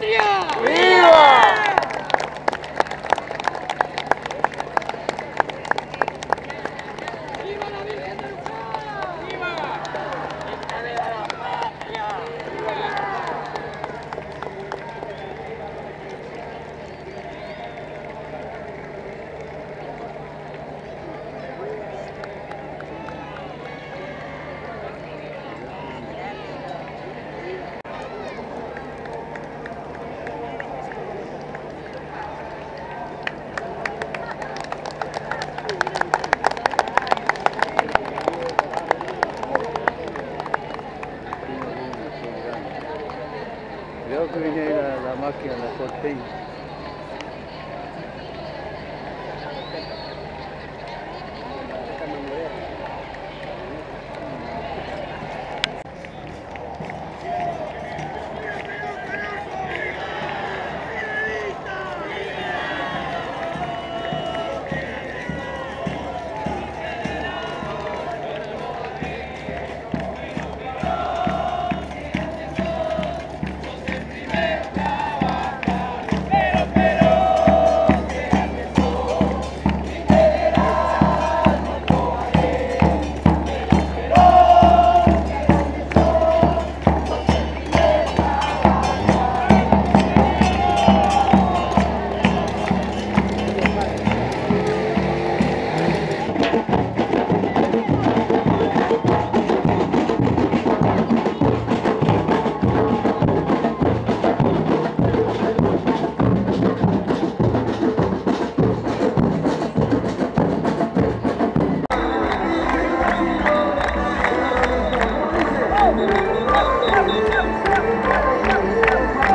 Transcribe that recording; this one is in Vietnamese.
patria! 这样的我可以。Thank you.